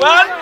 One!